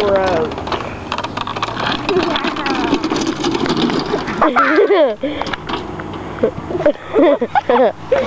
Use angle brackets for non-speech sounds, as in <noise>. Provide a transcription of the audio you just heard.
Gross. <laughs>